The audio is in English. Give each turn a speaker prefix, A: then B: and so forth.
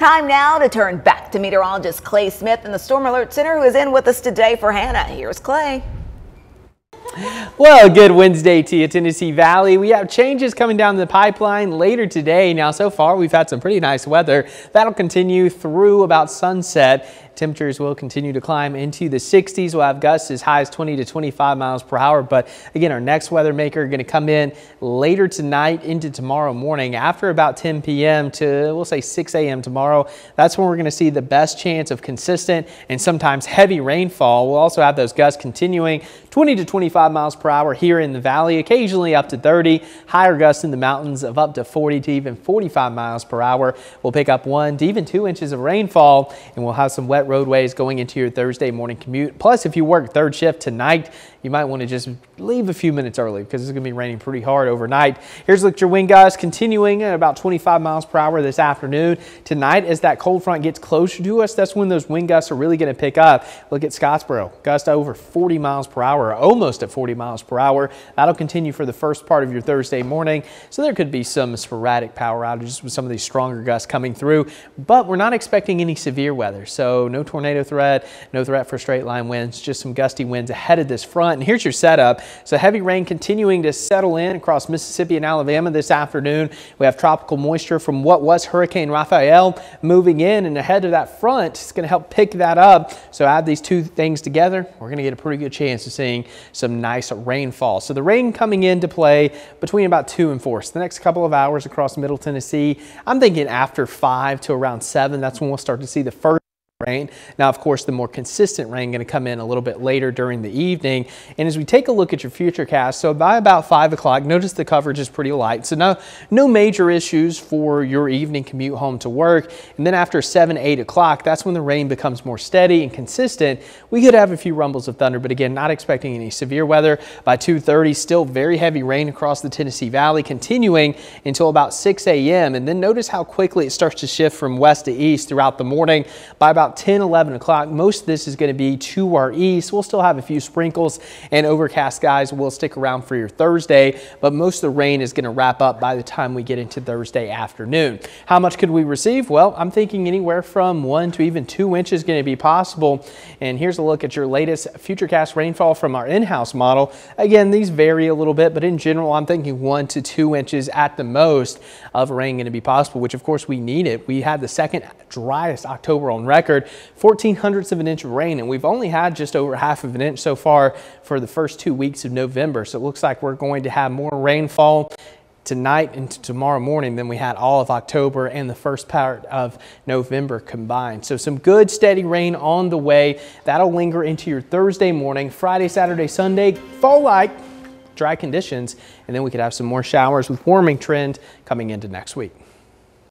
A: Time now to turn back to meteorologist Clay Smith in the Storm Alert Center, who is in with us today for Hannah. Here's Clay.
B: Well, good Wednesday to you, Tennessee Valley. We have changes coming down the pipeline later today. Now, so far, we've had some pretty nice weather. That'll continue through about sunset. Temperatures will continue to climb into the 60s. We'll have gusts as high as 20 to 25 miles per hour. But again, our next weather maker going to come in later tonight into tomorrow morning after about 10 p.m. to we'll say 6 a.m. tomorrow. That's when we're going to see the best chance of consistent and sometimes heavy rainfall. We'll also have those gusts continuing 20 to 25 miles per hour here in the valley, occasionally up to 30. Higher gusts in the mountains of up to 40 to even 45 miles per hour. We'll pick up one to even two inches of rainfall and we'll have some wet roadways going into your Thursday morning commute. Plus, if you work third shift tonight, you might want to just leave a few minutes early because it's going to be raining pretty hard overnight. Here's a look at your wind gusts continuing at about 25 miles per hour this afternoon. Tonight, as that cold front gets closer to us, that's when those wind gusts are really going to pick up. Look at Scottsboro, gust over 40 miles per hour, almost at 40 miles per hour. That'll continue for the first part of your Thursday morning. So there could be some sporadic power outages with some of these stronger gusts coming through, but we're not expecting any severe weather. So no tornado threat, no threat for straight line winds, just some gusty winds ahead of this front. And here's your setup. So heavy rain continuing to settle in across Mississippi and Alabama this afternoon. We have tropical moisture from what was Hurricane Rafael moving in and ahead of that front. It's going to help pick that up. So add these two things together, we're going to get a pretty good chance of seeing some nice rainfall. So the rain coming into play between about 2 and 4. So the next couple of hours across Middle Tennessee, I'm thinking after 5 to around 7, that's when we'll start to see the first rain. Now, of course, the more consistent rain going to come in a little bit later during the evening. And as we take a look at your future futurecast, so by about 5 o'clock, notice the coverage is pretty light. So no, no major issues for your evening commute home to work. And then after 7, 8 o'clock, that's when the rain becomes more steady and consistent. We could have a few rumbles of thunder, but again, not expecting any severe weather. By 2.30, still very heavy rain across the Tennessee Valley, continuing until about 6 a.m. And then notice how quickly it starts to shift from west to east throughout the morning. By about about 10, 11 o'clock. Most of this is going to be to our east. We'll still have a few sprinkles and overcast skies will stick around for your Thursday, but most of the rain is going to wrap up by the time we get into Thursday afternoon. How much could we receive? Well, I'm thinking anywhere from one to even two inches going to be possible. And here's a look at your latest futurecast rainfall from our in-house model. Again, these vary a little bit, but in general, I'm thinking one to two inches at the most of rain going to be possible, which of course we need it. We had the second driest October on record record 14 hundredths of an inch of rain, and we've only had just over half of an inch so far for the first two weeks of November. So it looks like we're going to have more rainfall tonight and tomorrow morning than we had all of October and the first part of November combined. So some good steady rain on the way. That'll linger into your Thursday morning, Friday, Saturday, Sunday, fall-like dry conditions, and then we could have some more showers with warming trend coming into next week.